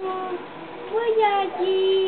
我我要进